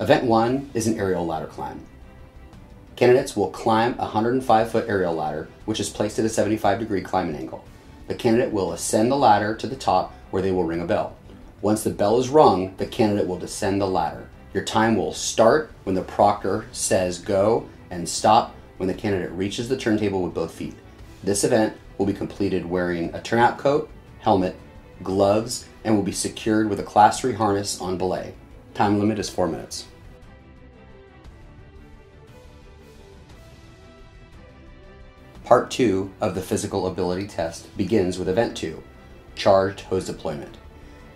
Event 1 is an aerial ladder climb. Candidates will climb a 105 foot aerial ladder, which is placed at a 75 degree climbing angle. The candidate will ascend the ladder to the top where they will ring a bell. Once the bell is rung, the candidate will descend the ladder. Your time will start when the proctor says go and stop when the candidate reaches the turntable with both feet. This event will be completed wearing a turnout coat, helmet, gloves, and will be secured with a class 3 harness on belay. Time limit is 4 minutes. Part 2 of the physical ability test begins with Event 2, Charged Hose Deployment.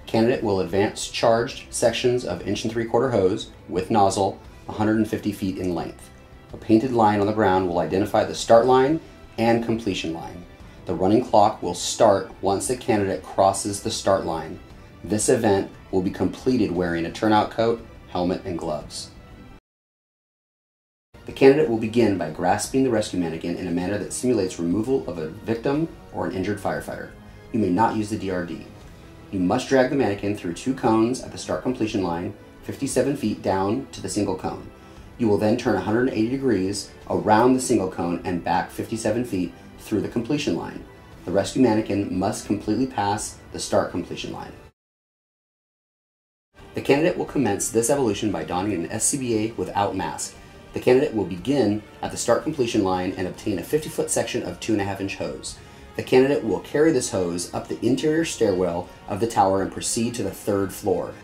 Candidate will advance charged sections of inch and 3 quarter hose with nozzle 150 feet in length. A painted line on the ground will identify the start line and completion line. The running clock will start once the candidate crosses the start line. This event will be completed wearing a turnout coat, helmet, and gloves. The candidate will begin by grasping the rescue mannequin in a manner that simulates removal of a victim or an injured firefighter. You may not use the DRD. You must drag the mannequin through two cones at the start completion line, 57 feet down to the single cone. You will then turn 180 degrees around the single cone and back 57 feet through the completion line. The rescue mannequin must completely pass the start completion line. The candidate will commence this evolution by donning an SCBA without mask. The candidate will begin at the start completion line and obtain a 50 foot section of 2.5 inch hose. The candidate will carry this hose up the interior stairwell of the tower and proceed to the third floor.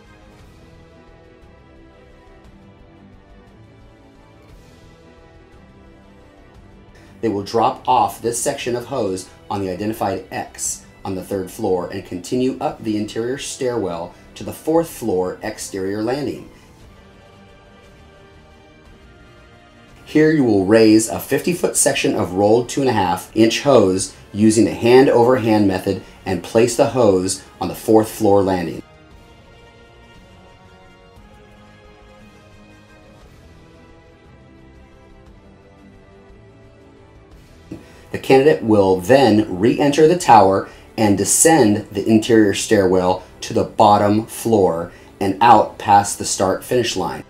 They will drop off this section of hose on the identified X on the third floor and continue up the interior stairwell to the fourth floor exterior landing. Here you will raise a 50 foot section of rolled 2.5 inch hose using the hand over hand method and place the hose on the fourth floor landing. The candidate will then re-enter the tower and descend the interior stairwell to the bottom floor and out past the start finish line.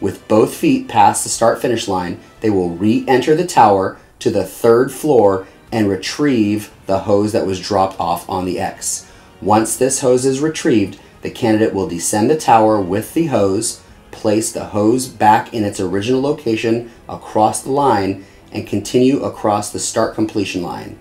With both feet past the start finish line, they will re enter the tower to the third floor and retrieve the hose that was dropped off on the X. Once this hose is retrieved, the candidate will descend the tower with the hose, place the hose back in its original location across the line, and continue across the start completion line.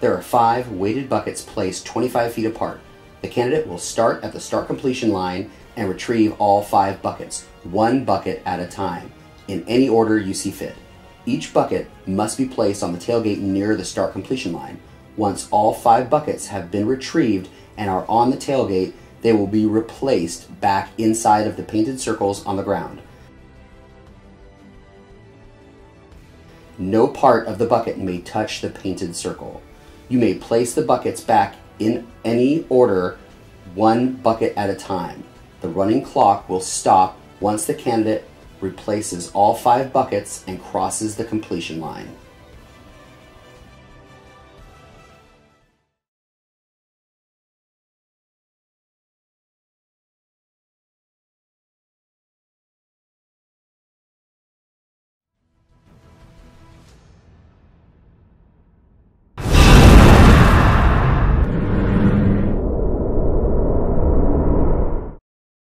There are five weighted buckets placed 25 feet apart. The candidate will start at the start completion line and retrieve all five buckets, one bucket at a time, in any order you see fit. Each bucket must be placed on the tailgate near the start completion line. Once all five buckets have been retrieved and are on the tailgate, they will be replaced back inside of the painted circles on the ground. No part of the bucket may touch the painted circle. You may place the buckets back in any order, one bucket at a time. The running clock will stop once the candidate replaces all five buckets and crosses the completion line.